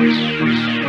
we'll